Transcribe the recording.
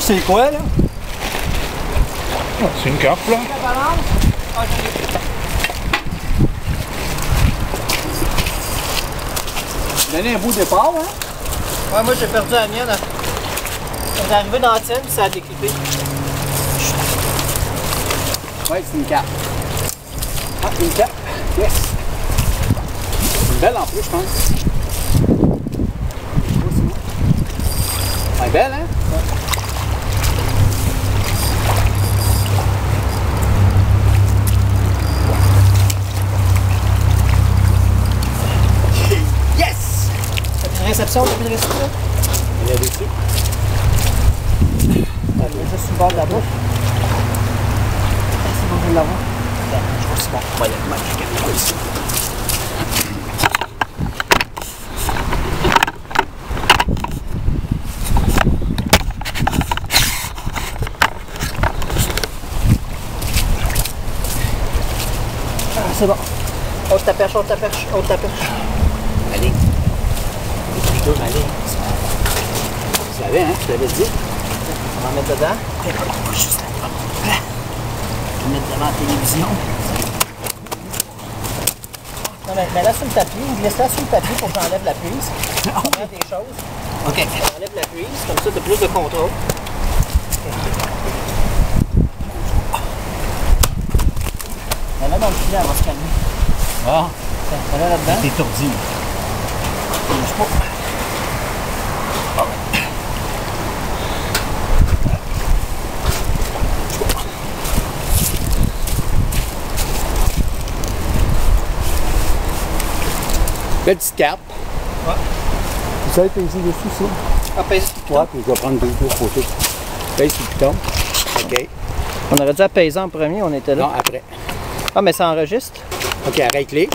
C'est quoi, là? Ah, C'est une carpe, là. Donné un beau départ, hein? Ouais, moi j'ai perdu la mienne. On est arrivé dans la tienne, puis ça a déclippé. Ouais, c'est une cape. Ah, une cape. Yes. Une belle en plus, je pense. Elle est belle, hein? T'as réception depuis le réception? Il y a dessus. Elle est juste sur le bord de la bouche. C'est bon, je vais l'avoir. Je vois si bon. On va y aller, Mike, je vais garder ici. Ah, c'est bon. Haute ta perche, haute ta perche, Je dois aller. Tu savais, hein? Je t'avais dit. On va mettre dedans. On juste là. On va mettre devant la télévision. Non, mais, mais là sur le tapis, glisse là sur le tapis pour que j'enlève la prise. On met des choses. OK. J'enlève la prise, comme ça, tu as plus de contrôle. Mais là, dans le filet, elle va se calmer. Ah, Ça va là-dedans. t'es étourdi. Pas. Belle petite cape. Vous savez peser dessus, ça? Ah, pèse Ouais, puis je vais prendre deux tours côté. Pèse sur le piton. OK. On aurait dû apaiser en premier, on était là. Non, après. Ah, mais ça enregistre. OK, arrête-les.